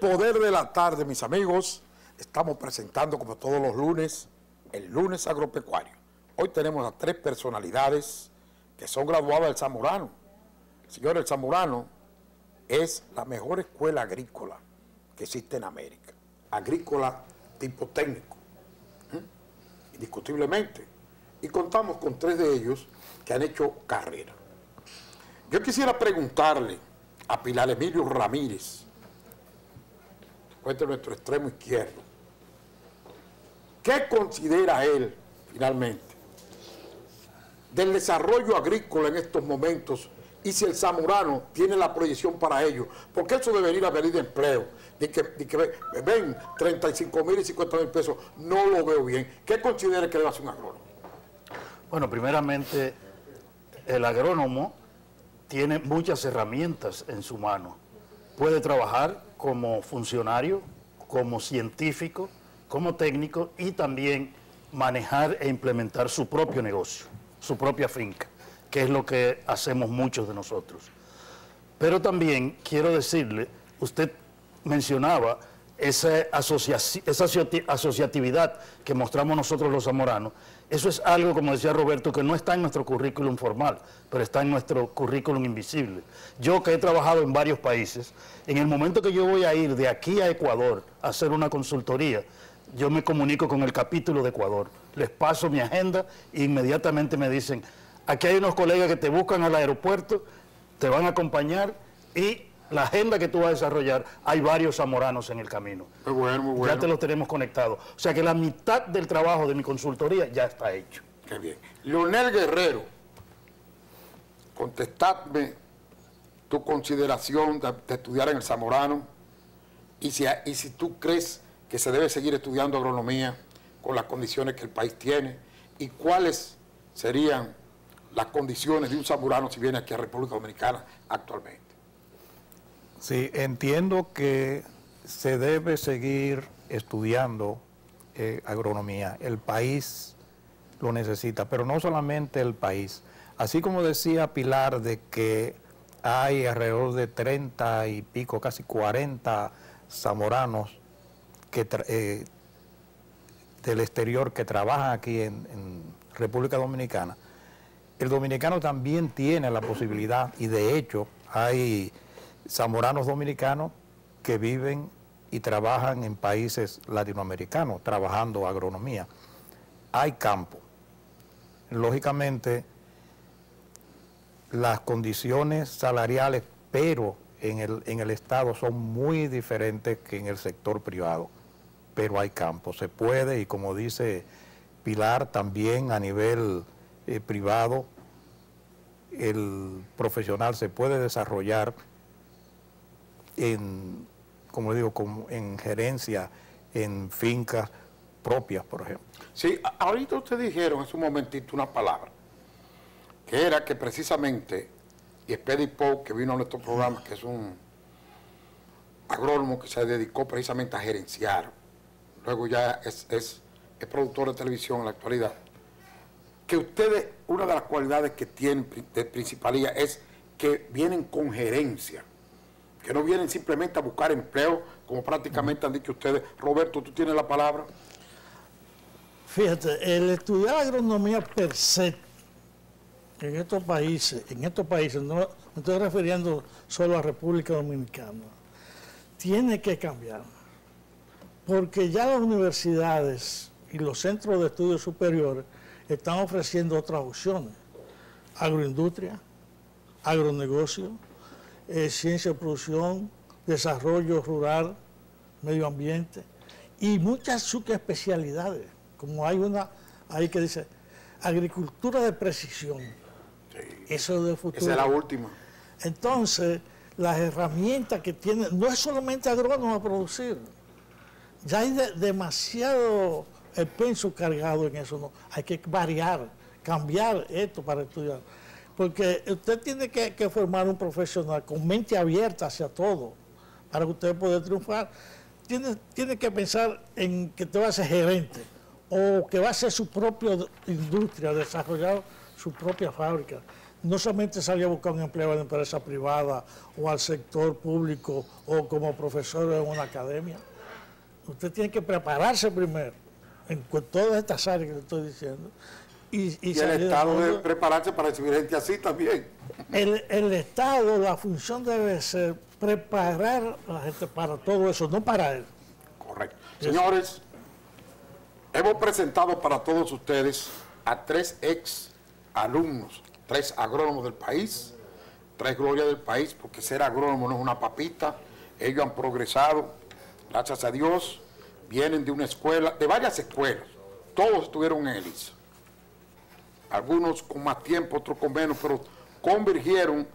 poder de la tarde, mis amigos, estamos presentando como todos los lunes, el lunes agropecuario. Hoy tenemos a tres personalidades que son graduadas del Zamorano. Señor, el Zamorano es la mejor escuela agrícola que existe en América. Agrícola tipo técnico, indiscutiblemente. Y contamos con tres de ellos que han hecho carrera. Yo quisiera preguntarle a Pilar Emilio Ramírez, de nuestro extremo izquierdo, ¿qué considera él, finalmente, del desarrollo agrícola en estos momentos y si el zamorano tiene la proyección para ello? Porque eso de venir a venir de empleo, de que, ven 35 mil y 50 mil pesos, no lo veo bien. ¿Qué considera que debe hacer un agrónomo? Bueno, primeramente, el agrónomo tiene muchas herramientas en su mano. Puede trabajar como funcionario, como científico, como técnico y también manejar e implementar su propio negocio, su propia finca, que es lo que hacemos muchos de nosotros. Pero también quiero decirle, usted mencionaba esa, asociatividad que mostramos nosotros los zamoranos, eso es algo, como decía Roberto, que no está en nuestro currículum formal, pero está en nuestro currículum invisible. Yo que he trabajado en varios países, en el momento que yo voy a ir de aquí a Ecuador a hacer una consultoría, yo me comunico con el capítulo de Ecuador, les paso mi agenda e inmediatamente me dicen, aquí hay unos colegas que te buscan al aeropuerto, te van a acompañar y la agenda que tú vas a desarrollar, hay varios zamoranos en el camino. Muy bueno, muy bueno. Ya te los tenemos conectados. O sea que la mitad del trabajo de mi consultoría ya está hecho. Qué bien. Leonel Guerrero, contestadme tu consideración de, estudiar en el Zamorano y si, y si tú crees que se debe seguir estudiando agronomía con las condiciones que el país tiene y cuáles serían las condiciones de un zamorano si viene aquí a República Dominicana actualmente. Sí, entiendo que se debe seguir estudiando eh, agronomía. El país lo necesita, pero no solamente el país. Así como decía Pilar de que hay alrededor de 30 y pico, casi 40 zamoranos que eh, del exterior que trabajan aquí en, en República Dominicana, el dominicano también tiene la posibilidad y de hecho hay zamoranos dominicanos que viven y trabajan en países latinoamericanos, trabajando agronomía. Hay campo. Lógicamente, las condiciones salariales, pero en el, en el Estado son muy diferentes que en el sector privado. Pero hay campo, se puede, y como dice Pilar, también a nivel eh, privado, el profesional se puede desarrollar en, como digo, como en gerencia, en fincas propias, por ejemplo. Sí, ahorita ustedes dijeron hace un momentito una palabra, que era que precisamente, y Espedi Pou, que vino a nuestro programa, que es un agrónomo que se dedicó precisamente a gerenciar, luego ya es, es, es productor de televisión en la actualidad, que ustedes, una de las cualidades que tienen de principalía es que vienen con gerencia que no vienen simplemente a buscar empleo, como prácticamente han dicho ustedes. Roberto, tú tienes la palabra. Fíjate, el estudiar agronomía per se en estos países, en estos países, no me estoy refiriendo solo a República Dominicana, tiene que cambiar. Porque ya las universidades y los centros de estudios superiores están ofreciendo otras opciones. Agroindustria, agronegocio, eh, ciencia de producción, desarrollo rural, medio ambiente y muchas subespecialidades, como hay una ahí que dice agricultura de precisión. Eso es de futuro. Esa es la última. Entonces, las herramientas que tiene, no es solamente agrónomo a producir, ya hay demasiado el penso cargado en eso, no. hay que variar, cambiar esto para estudiar. Porque usted tiene que, formar un profesional con mente abierta hacia todo para que usted pueda triunfar. Tiene, tiene que pensar en que te va a ser gerente o que va a ser su propia industria, desarrollar su propia fábrica. no solamente salir a buscar un empleo en la empresa privada o al sector público o como profesor en una academia. Usted tiene que prepararse primero en todas estas áreas que le estoy diciendo. Y, y Y el Estado debe prepararse para recibir gente así también. El, el Estado, la función debe ser preparar a la gente para todo eso, no para él. Correcto. Señores, hemos presentado para todos ustedes a tres ex alumnos, tres agrónomos del país, tres glorias del país, porque ser agrónomo no es una papita. Ellos han progresado, gracias a Dios, vienen de una escuela, de varias escuelas. Todos estuvieron en ELIS. Algunos con más tiempo, otros con menos, pero convergieron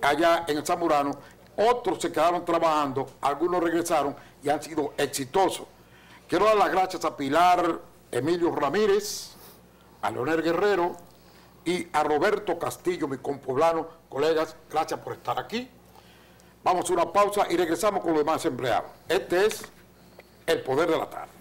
allá en el Zamorano. Otros se quedaron trabajando, algunos regresaron y han sido exitosos. Quiero dar las gracias a Pilar Emilio Ramírez, a Leonel Guerrero y a Roberto Castillo, mi compoblano. Colegas, gracias por estar aquí. Vamos a una pausa y regresamos con los demás empleados. Este es el poder de la tarde.